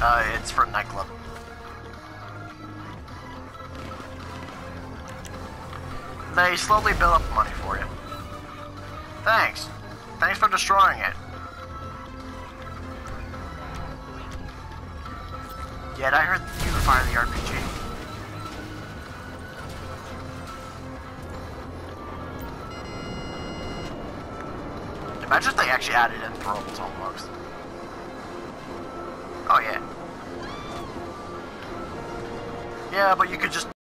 Uh, it's for nightclub. They slowly build up money for you. Thanks. Thanks for destroying it. Yet I heard you fire the RPG. Imagine if they actually added in throwables almost. Yeah, but you could just